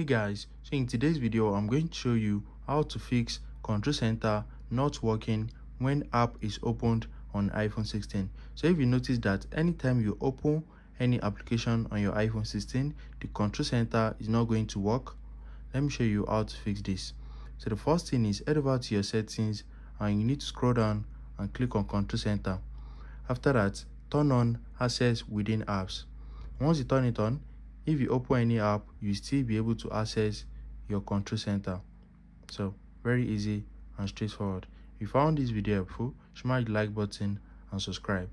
hey guys so in today's video i'm going to show you how to fix control center not working when app is opened on iphone 16 so if you notice that anytime you open any application on your iphone 16 the control center is not going to work. Let me show you how to fix this. So the first thing is head over to your settings and you need to scroll down and click on control center. After that turn on access within apps. Once you turn it on if you open any app you still be able to access your control center. So very easy and straightforward. If you found this video helpful smash the like button and subscribe